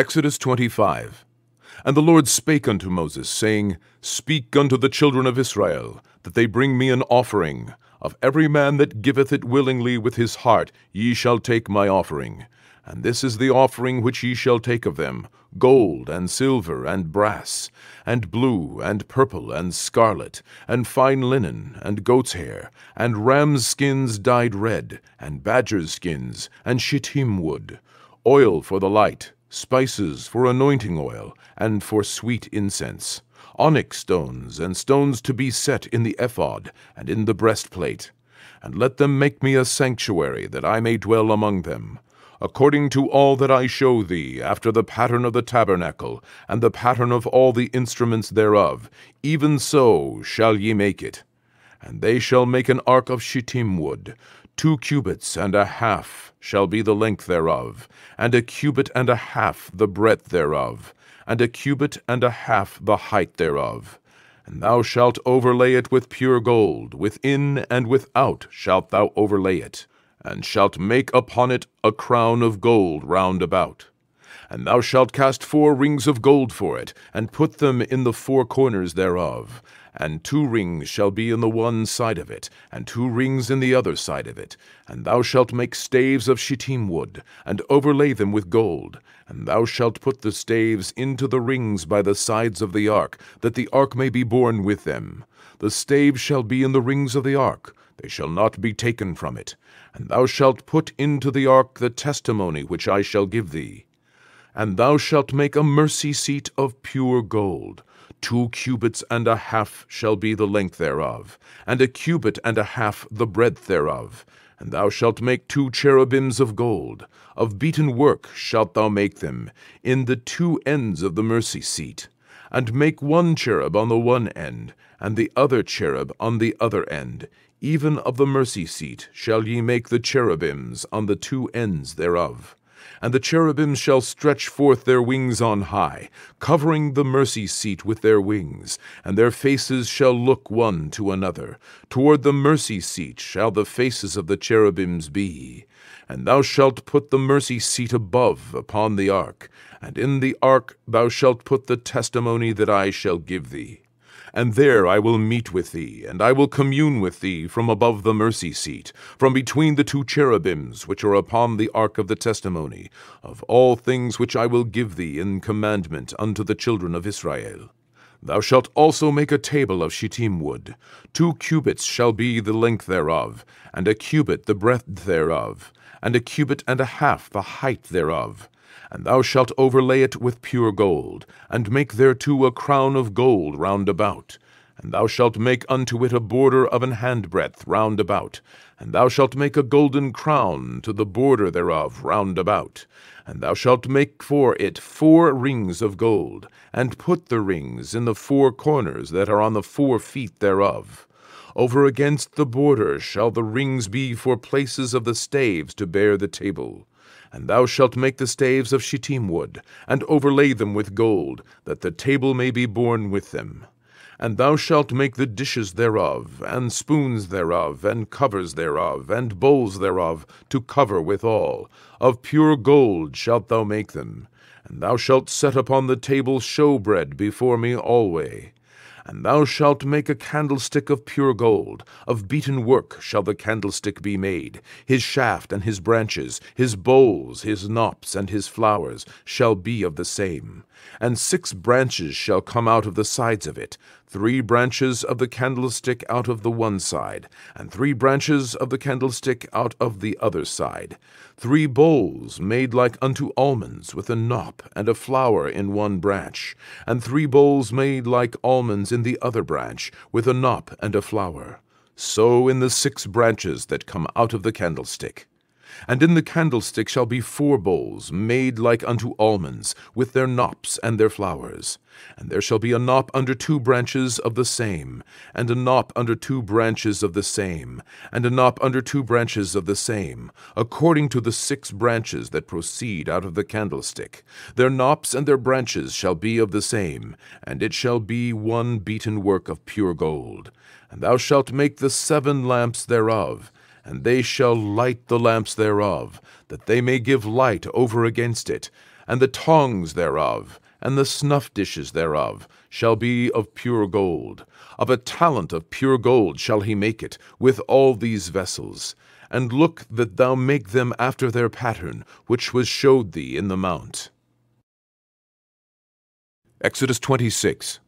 Exodus 25. And the Lord spake unto Moses, saying, Speak unto the children of Israel, that they bring me an offering. Of every man that giveth it willingly with his heart, ye shall take my offering. And this is the offering which ye shall take of them gold, and silver, and brass, and blue, and purple, and scarlet, and fine linen, and goat's hair, and rams' skins dyed red, and badgers' skins, and shittim wood, oil for the light, spices for anointing oil, and for sweet incense, onyx stones, and stones to be set in the ephod, and in the breastplate. And let them make me a sanctuary, that I may dwell among them according to all that I show thee, after the pattern of the tabernacle, and the pattern of all the instruments thereof, even so shall ye make it. And they shall make an ark of shittim wood, two cubits and a half shall be the length thereof, and a cubit and a half the breadth thereof, and a cubit and a half the height thereof. And thou shalt overlay it with pure gold, within and without shalt thou overlay it and shalt make upon it a crown of gold round about. And thou shalt cast four rings of gold for it, and put them in the four corners thereof. And two rings shall be in the one side of it, and two rings in the other side of it. And thou shalt make staves of shittim wood, and overlay them with gold. And thou shalt put the staves into the rings by the sides of the ark, that the ark may be borne with them. The staves shall be in the rings of the ark, they shall not be taken from it. And thou shalt put into the ark the testimony which I shall give thee. And thou shalt make a mercy seat of pure gold. Two cubits and a half shall be the length thereof, and a cubit and a half the breadth thereof. And thou shalt make two cherubims of gold. Of beaten work shalt thou make them, in the two ends of the mercy seat. And make one cherub on the one end, and the other cherub on the other end, even of the mercy seat shall ye make the cherubims on the two ends thereof. And the cherubims shall stretch forth their wings on high, covering the mercy seat with their wings, and their faces shall look one to another. Toward the mercy seat shall the faces of the cherubims be. And thou shalt put the mercy seat above upon the ark, and in the ark thou shalt put the testimony that I shall give thee and there I will meet with thee, and I will commune with thee from above the mercy seat, from between the two cherubims which are upon the ark of the testimony, of all things which I will give thee in commandment unto the children of Israel. Thou shalt also make a table of shittim wood. Two cubits shall be the length thereof, and a cubit the breadth thereof, and a cubit and a half the height thereof and thou shalt overlay it with pure gold, and make thereto a crown of gold round about. And thou shalt make unto it a border of an handbreadth round about, and thou shalt make a golden crown to the border thereof round about. And thou shalt make for it four rings of gold, and put the rings in the four corners that are on the four feet thereof. Over against the border shall the rings be for places of the staves to bear the table. And thou shalt make the staves of shittim wood, and overlay them with gold, that the table may be borne with them. And thou shalt make the dishes thereof, and spoons thereof, and covers thereof, and bowls thereof, to cover withal. Of pure gold shalt thou make them. And thou shalt set upon the table showbread before me alway. And thou shalt make a candlestick of pure gold. Of beaten work shall the candlestick be made. His shaft and his branches, his bowls, his knops, and his flowers shall be of the same. And six branches shall come out of the sides of it, three branches of the candlestick out of the one side, and three branches of the candlestick out of the other side. Three bowls made like unto almonds, with a knop and a flower in one branch, and three bowls made like almonds in the other branch, with a knop and a flower. So in the six branches that come out of the candlestick. And in the candlestick shall be four bowls, made like unto almonds, with their knops and their flowers. And there shall be a knop under two branches of the same, and a knop under two branches of the same, and a knop under two branches of the same, according to the six branches that proceed out of the candlestick. Their knops and their branches shall be of the same, and it shall be one beaten work of pure gold. And thou shalt make the seven lamps thereof and they shall light the lamps thereof, that they may give light over against it, and the tongs thereof, and the snuff dishes thereof, shall be of pure gold. Of a talent of pure gold shall he make it, with all these vessels. And look that thou make them after their pattern, which was showed thee in the mount. Exodus 26.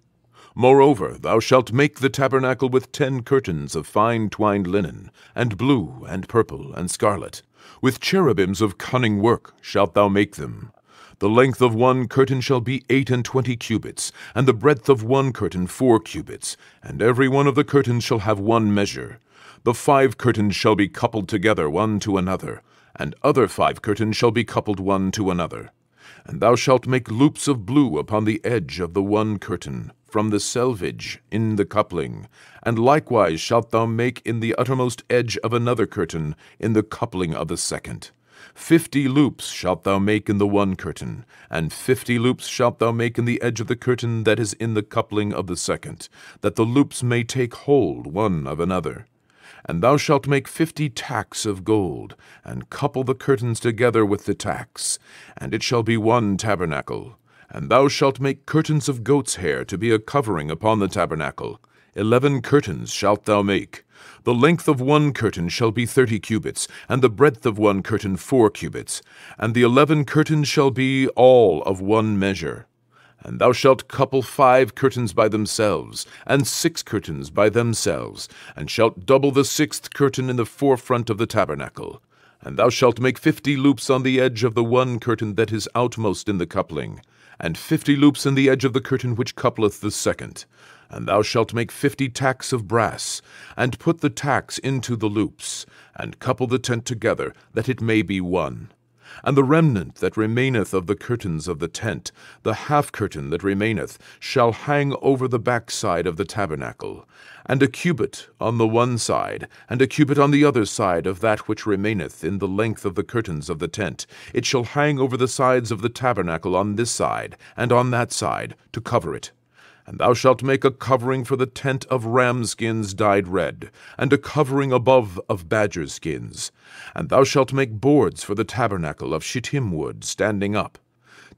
Moreover, thou shalt make the tabernacle with ten curtains of fine twined linen, and blue, and purple, and scarlet. With cherubims of cunning work shalt thou make them. The length of one curtain shall be eight and twenty cubits, and the breadth of one curtain four cubits, and every one of the curtains shall have one measure. The five curtains shall be coupled together one to another, and other five curtains shall be coupled one to another. And thou shalt make loops of blue upon the edge of the one curtain, from the selvage in the coupling, and likewise shalt thou make in the uttermost edge of another curtain in the coupling of the second. Fifty loops shalt thou make in the one curtain, and fifty loops shalt thou make in the edge of the curtain that is in the coupling of the second, that the loops may take hold one of another. And thou shalt make fifty tacks of gold, and couple the curtains together with the tacks, and it shall be one tabernacle. And thou shalt make curtains of goat's hair to be a covering upon the tabernacle. Eleven curtains shalt thou make. The length of one curtain shall be thirty cubits, and the breadth of one curtain four cubits. And the eleven curtains shall be all of one measure. And thou shalt couple five curtains by themselves, and six curtains by themselves, and shalt double the sixth curtain in the forefront of the tabernacle. And thou shalt make fifty loops on the edge of the one curtain that is outmost in the coupling and fifty loops in the edge of the curtain which coupleth the second. And thou shalt make fifty tacks of brass, and put the tacks into the loops, and couple the tent together, that it may be one. And the remnant that remaineth of the curtains of the tent, the half curtain that remaineth, shall hang over the backside of the tabernacle, and a cubit on the one side, and a cubit on the other side of that which remaineth in the length of the curtains of the tent. It shall hang over the sides of the tabernacle on this side, and on that side, to cover it. And thou shalt make a covering for the tent of ram skins dyed red, and a covering above of badger skins. And thou shalt make boards for the tabernacle of shittim wood standing up.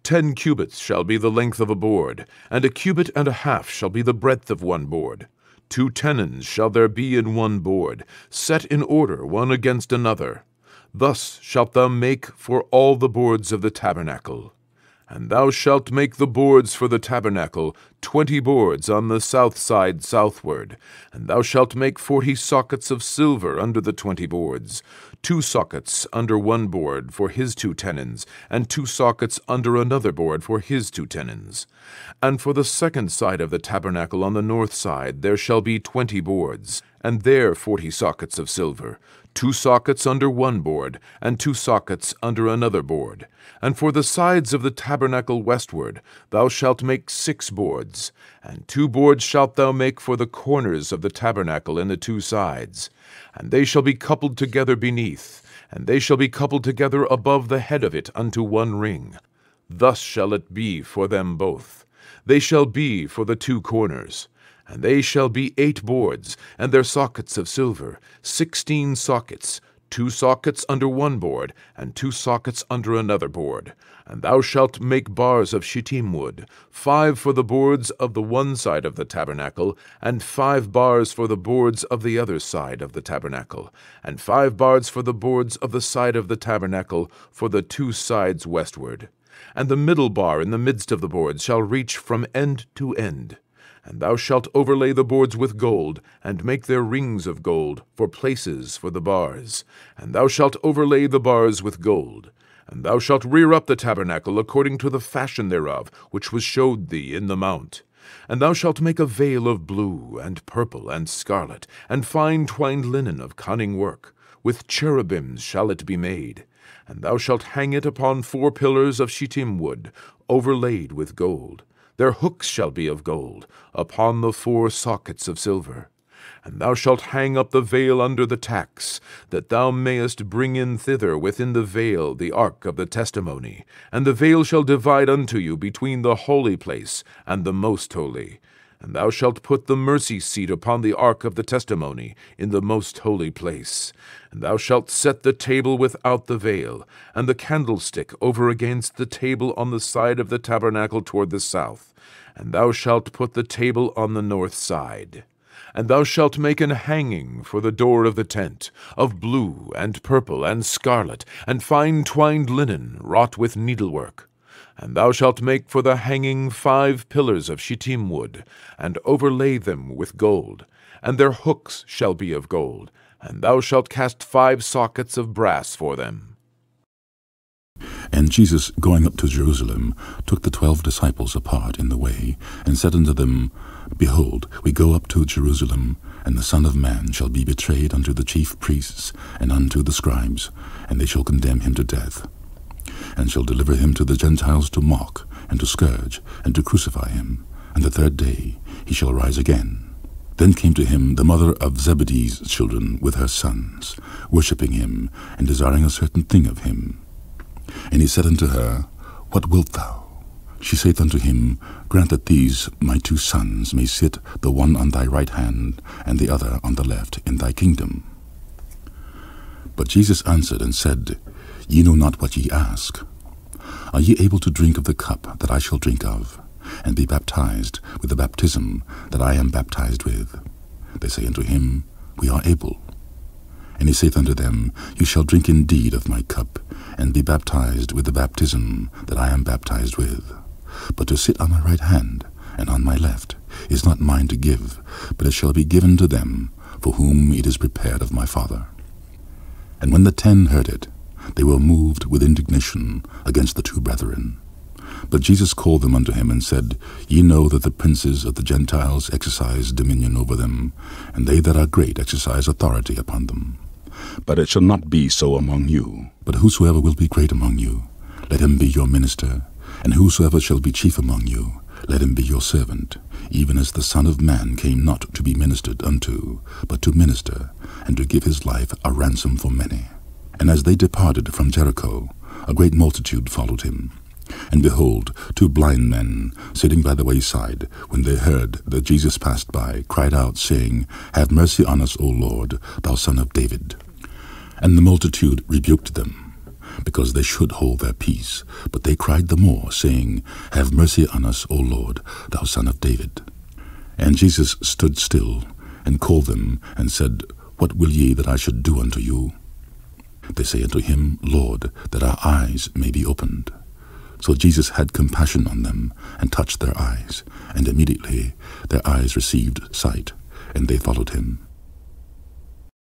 Ten cubits shall be the length of a board, and a cubit and a half shall be the breadth of one board. Two tenons shall there be in one board, set in order one against another. Thus shalt thou make for all the boards of the tabernacle. And thou shalt make the boards for the tabernacle, twenty boards on the south side southward. And thou shalt make forty sockets of silver under the twenty boards, two sockets under one board for his two tenons, and two sockets under another board for his two tenons. And for the second side of the tabernacle on the north side there shall be twenty boards, and there forty sockets of silver, two sockets under one board, and two sockets under another board. And for the sides of the tabernacle westward thou shalt make six boards, and two boards shalt thou make for the corners of the tabernacle in the two sides. And they shall be coupled together beneath, and they shall be coupled together above the head of it unto one ring. Thus shall it be for them both. They shall be for the two corners. And they shall be eight boards, and their sockets of silver, sixteen sockets, two sockets under one board, and two sockets under another board. And thou shalt make bars of shittim wood, five for the boards of the one side of the tabernacle, and five bars for the boards of the other side of the tabernacle, and five bars for the boards of the side of the tabernacle for the two sides westward. And the middle bar in the midst of the boards shall reach from end to end. And thou shalt overlay the boards with gold, and make their rings of gold, for places for the bars. And thou shalt overlay the bars with gold. And thou shalt rear up the tabernacle according to the fashion thereof, which was showed thee in the mount. And thou shalt make a veil of blue, and purple, and scarlet, and fine twined linen of cunning work. With cherubims shall it be made. And thou shalt hang it upon four pillars of shittim wood, overlaid with gold. Their hooks shall be of gold, upon the four sockets of silver. And thou shalt hang up the veil under the tacks, that thou mayest bring in thither within the veil the ark of the testimony. And the veil shall divide unto you between the holy place and the most holy. And thou shalt put the mercy seat upon the ark of the testimony in the most holy place. And thou shalt set the table without the veil, and the candlestick over against the table on the side of the tabernacle toward the south. And thou shalt put the table on the north side. And thou shalt make an hanging for the door of the tent, of blue, and purple, and scarlet, and fine twined linen, wrought with needlework. And thou shalt make for the hanging five pillars of shittim wood, and overlay them with gold, and their hooks shall be of gold, and thou shalt cast five sockets of brass for them. And Jesus, going up to Jerusalem, took the twelve disciples apart in the way, and said unto them, Behold, we go up to Jerusalem, and the Son of Man shall be betrayed unto the chief priests and unto the scribes, and they shall condemn him to death and shall deliver him to the Gentiles to mock, and to scourge, and to crucify him. And the third day he shall rise again. Then came to him the mother of Zebedee's children with her sons, worshipping him, and desiring a certain thing of him. And he said unto her, What wilt thou? She saith unto him, Grant that these my two sons may sit, the one on thy right hand, and the other on the left, in thy kingdom. But Jesus answered and said, Ye know not what ye ask. Are ye able to drink of the cup that I shall drink of, and be baptized with the baptism that I am baptized with? They say unto him, We are able. And he saith unto them, You shall drink indeed of my cup, and be baptized with the baptism that I am baptized with. But to sit on my right hand and on my left is not mine to give, but it shall be given to them for whom it is prepared of my Father. And when the ten heard it, they were moved with indignation against the two brethren. But Jesus called them unto him and said, Ye know that the princes of the Gentiles exercise dominion over them, and they that are great exercise authority upon them. But it shall not be so among you. But whosoever will be great among you, let him be your minister, and whosoever shall be chief among you, let him be your servant, even as the Son of Man came not to be ministered unto, but to minister, and to give his life a ransom for many. And as they departed from Jericho, a great multitude followed him. And behold, two blind men, sitting by the wayside, when they heard that Jesus passed by, cried out, saying, Have mercy on us, O Lord, thou Son of David. And the multitude rebuked them, because they should hold their peace. But they cried the more, saying, Have mercy on us, O Lord, thou Son of David. And Jesus stood still, and called them, and said, What will ye that I should do unto you? They say unto him, Lord, that our eyes may be opened. So Jesus had compassion on them, and touched their eyes, and immediately their eyes received sight, and they followed him.